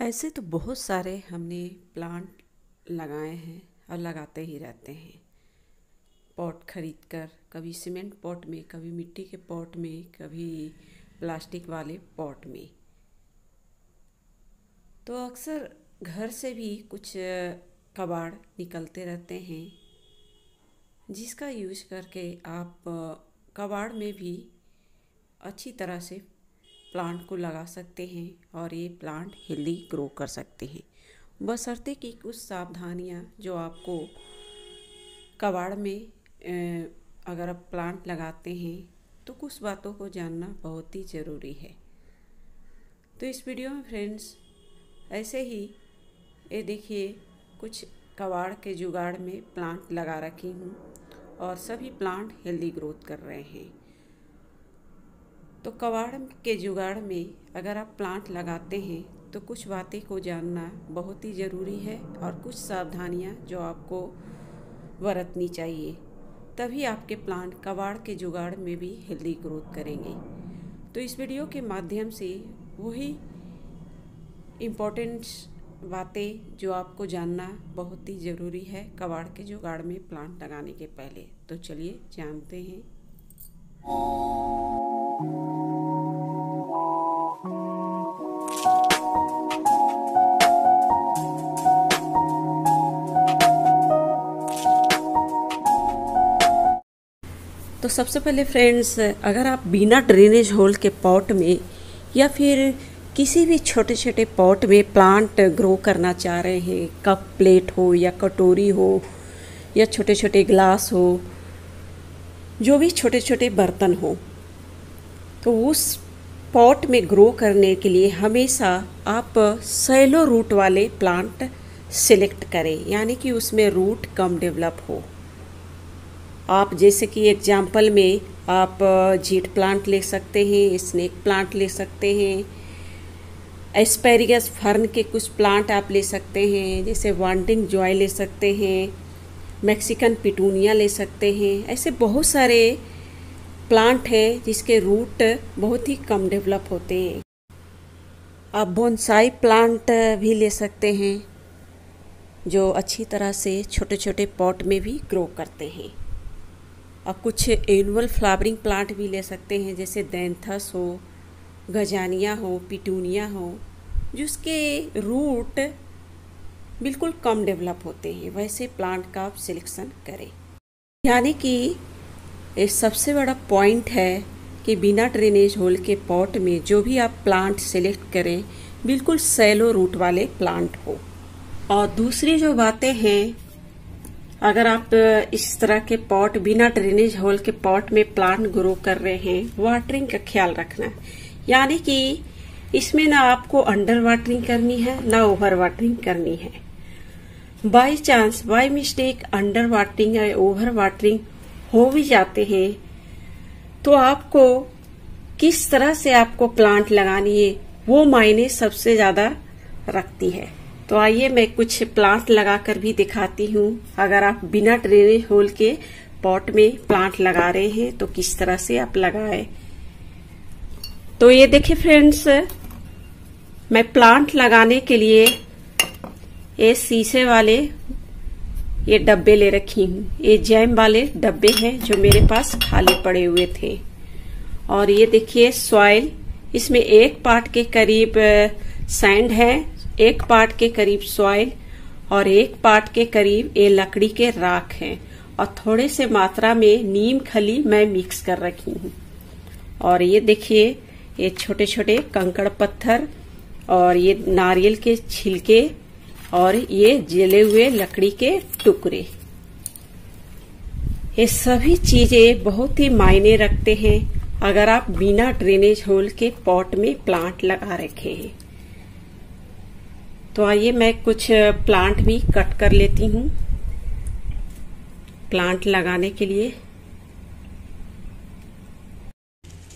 ऐसे तो बहुत सारे हमने प्लांट लगाए हैं और लगाते ही रहते हैं। पॉट खरीद कर कभी सीमेंट पॉट में, कभी मिट्टी के पॉट में, कभी प्लास्टिक वाले पॉट में। तो अक्सर घर से भी कुछ कबाड़ निकलते रहते हैं, जिसका यूज़ करके आप कबाड़ में भी अच्छी तरह से प्लांट को लगा सकते हैं और ये प्लांट हेल्दी ग्रो कर सकते हैं। बसरते कि कुछ सावधानियाँ जो आपको कबाड़ में अगर आप प्लांट लगाते हैं तो कुछ बातों को जानना बहुत ही ज़रूरी है। तो इस वीडियो में फ्रेंड्स, ऐसे ही ये देखिए, कुछ कबाड़ के जुगाड़ में प्लांट लगा रखी हूँ और सभी प्लांट हेल्दी ग्रोथ कर रहे हैं। कबाड़ के जुगाड़ में अगर आप प्लांट लगाते हैं तो कुछ बातें को जानना बहुत ही ज़रूरी है और कुछ सावधानियाँ जो आपको बरतनी चाहिए। तभी आपके प्लांट कबाड़ के जुगाड़ में भी हेल्दी ग्रोथ करेंगे। तो इस वीडियो के माध्यम से वही इम्पोर्टेंट बातें जो आपको जानना बहुत ही ज़रूरी है कबाड़ के जुगाड़ में प्लांट लगाने के पहले। तो चलिए जानते हैं। तो सबसे पहले फ्रेंड्स अगर आप बिना ड्रेनेज होल के पॉट में या फिर किसी भी छोटे छोटे पॉट में प्लांट ग्रो करना चाह रहे हैं कप प्लेट हो या कटोरी हो या छोटे छोटे ग्लास हो, जो भी छोटे छोटे बर्तन हो तो उस पॉट में ग्रो करने के लिए हमेशा आप सैलो रूट वाले प्लांट सिलेक्ट करें, यानी कि उसमें रूट कम डेवलप हो। आप जैसे कि एग्ज़ाम्पल में आप जीट प्लांट ले सकते हैं स्नेक प्लांट ले सकते हैं एस्पेरिगस फर्न के कुछ प्लांट आप ले सकते हैं, जैसे वांटिंग जॉय ले सकते हैं मैक्सिकन पिटूनिया ले सकते हैं, ऐसे बहुत सारे प्लांट हैं जिसके रूट बहुत ही कम डेवलप होते हैं। आप बोनसाई प्लांट भी ले सकते हैं, जो अच्छी तरह से छोटे छोटे पॉट में भी ग्रो करते हैं। और कुछ एनुअल फ्लावरिंग प्लांट भी ले सकते हैं, जैसे दैंथस हो, गजानिया हो पिटूनिया हो, जिसके रूट बिल्कुल कम डेवलप होते हैं। वैसे प्लांट का आप सिलेक्शन करें। यानी कि एक सबसे बड़ा पॉइंट है कि बिना ड्रेनेज होल के पॉट में जो भी आप प्लांट सेलेक्ट करें, बिल्कुल सैलो रूट वाले प्लांट हो और दूसरी जो बातें हैं अगर आप इस तरह के पॉट, बिना ड्रेनेज होल के पॉट में प्लांट ग्रो कर रहे हैं वाटरिंग का ख्याल रखना यानी कि इसमें ना आपको अंडर वाटरिंग करनी है, ना ओवर वाटरिंग करनी है। By chance by mistake underwatering या ओवर वाटरिंग हो भी जाते हैं तो आपको किस तरह से आपको प्लांट लगानी है, वो मायने सबसे ज़्यादा रखती है। तो आइए मैं कुछ प्लांट लगाकर भी दिखाती हूँ। अगर आप बिना ड्रेनेज होल के पॉट में प्लांट लगा रहे हैं तो किस तरह से आप लगाए? तो ये देखिए फ्रेंड्स मैं प्लांट लगाने के लिए ये शीशे वाले ये डब्बे ले रखी हूँ। ये जैम वाले डब्बे हैं जो मेरे पास खाली पड़े हुए थे। और ये देखिए सॉइल इसमें एक पार्ट के करीब सैंड है। एक पार्ट के करीब सॉइल और एक पार्ट के करीब ये लकड़ी के राख हैं और थोड़े से मात्रा में नीम खली मैं मिक्स कर रखी हूँ। और ये देखिए, ये छोटे छोटे कंकड़ पत्थर और ये नारियल के छिलके और ये जले हुए लकड़ी के टुकड़े। ये सभी चीज़ें बहुत ही मायने रखते हैं अगर आप बिना ड्रेनेज होल के पॉट में प्लांट लगा रखे हैं। तो आइए मैं कुछ प्लांट भी कट कर लेती हूँ। प्लांट लगाने के लिए।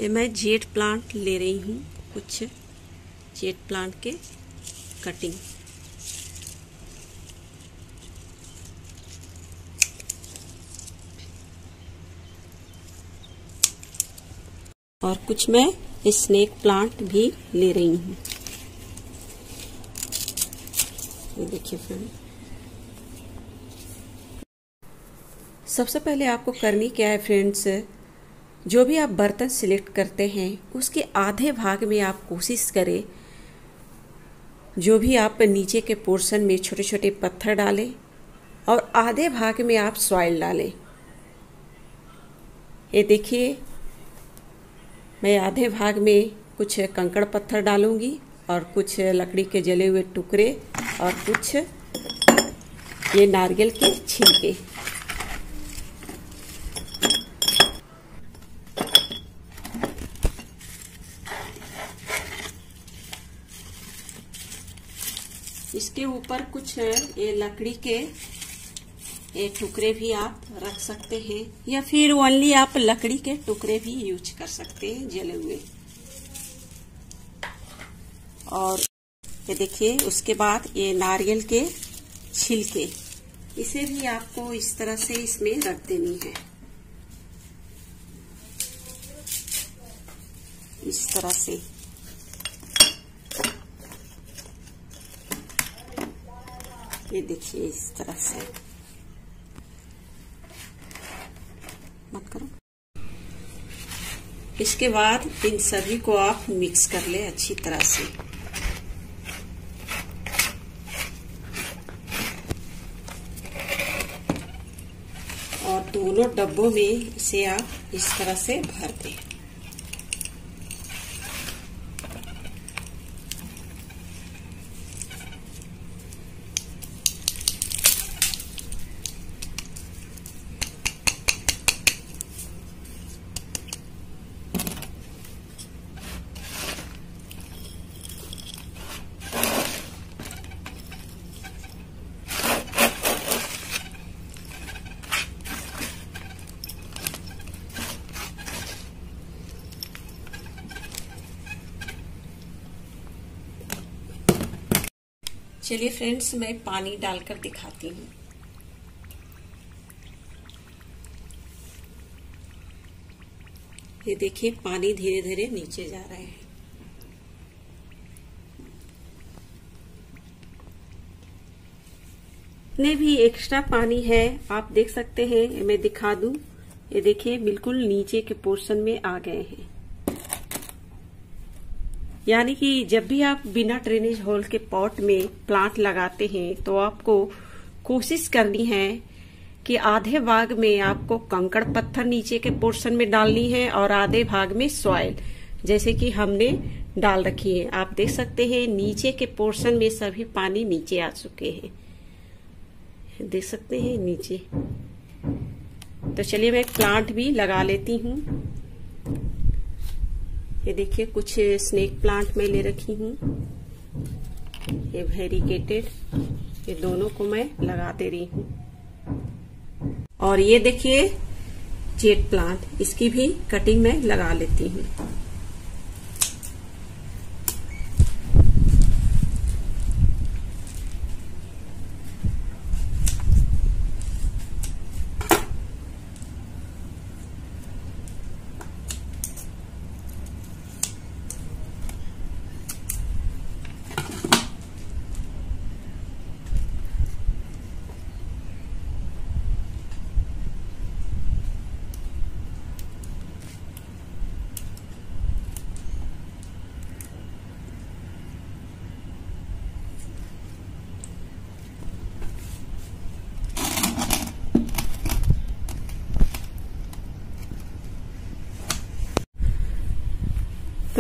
ये मैं जेट प्लांट ले रही हूँ, कुछ जेट प्लांट के कटिंग और कुछ मैं स्नेक प्लांट भी ले रही हूँ। ये देखिए फ्रेंड सबसे पहले आपको करनी क्या है फ्रेंड्स जो भी आप बर्तन सिलेक्ट करते हैं, उसके आधे भाग में आप कोशिश करें, जो भी आप नीचे के पोर्शन में छोटे छोटे पत्थर डालें और आधे भाग में आप सॉइल डालें। ये देखिए, मैं आधे भाग में कुछ कंकड़ पत्थर डालूँगी और कुछ लकड़ी के जले हुए टुकड़े और कुछ ये नारियल के छिलके। इसके ऊपर कुछ ये लकड़ी के ये टुकड़े भी आप रख सकते हैं, या फिर ओनली आप लकड़ी के टुकड़े भी यूज़ कर सकते हैं जले हुए। और ये देखिए, उसके बाद ये नारियल के छिलके। इसे भी आपको इस तरह से इसमें रख देनी है। इस तरह से। ये देखिए, इस तरह से। मत करो। इसके बाद इन सभी को आप मिक्स कर ले अच्छी तरह से। और दोनों डब्बों में इसे आप इस तरह से भर दें चलिए फ्रेंड्स, मैं पानी डालकर दिखाती हूँ। ये देखिए, पानी धीरे धीरे नीचे जा रहे हैं। इतने भी एक्स्ट्रा पानी है, आप देख सकते हैं, मैं दिखा दूँ। ये देखिए, बिल्कुल नीचे के पोर्शन में आ गए हैं। यानी कि जब भी आप बिना ड्रेनेज होल के पॉट में प्लांट लगाते हैं तो आपको कोशिश करनी है कि आधे भाग में आपको कंकड़ पत्थर नीचे के पोर्शन में डालनी है और आधे भाग में सॉइल, जैसे कि हमने डाल रखी है। आप देख सकते हैं, नीचे के पोर्शन में सभी पानी नीचे आ चुके हैं। देख सकते हैं, नीचे। तो चलिए मैं प्लांट भी लगा लेती हूँ। ये देखिए, कुछ स्नेक प्लांट में ले रखी हूँ। ये वेरीगेटेड ये दोनों को मैं लगा दे रही हूँ। और ये देखिए जेट प्लांट इसकी भी कटिंग में लगा लेती हूँ।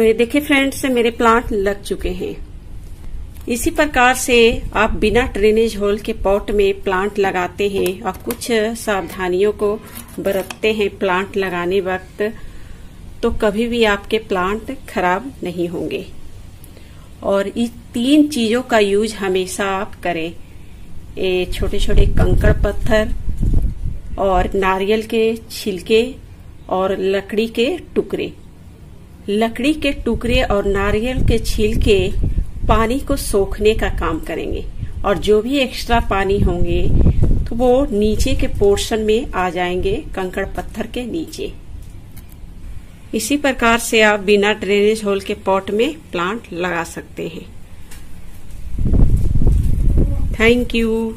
तो ये देखिए फ्रेंड्स मेरे प्लांट लग चुके हैं। इसी प्रकार से आप बिना ड्रेनेज होल के पॉट में प्लांट लगाते हैं और कुछ सावधानियों को बरतते हैं प्लांट लगाने वक्त तो कभी भी आपके प्लांट खराब नहीं होंगे। और इस तीन चीज़ों का यूज़ हमेशा आप करें। छोटे छोटे कंकड़ पत्थर और नारियल के छिलके और लकड़ी के टुकड़े। लकड़ी के टुकड़े और नारियल के छिलके पानी को सोखने का काम करेंगे। और जो भी एक्स्ट्रा पानी होंगे तो वो नीचे के पोर्शन में आ जाएँगे, कंकड़ पत्थर के नीचे। इसी प्रकार से आप बिना ड्रेनेज होल के पॉट में प्लांट लगा सकते हैं। Thank you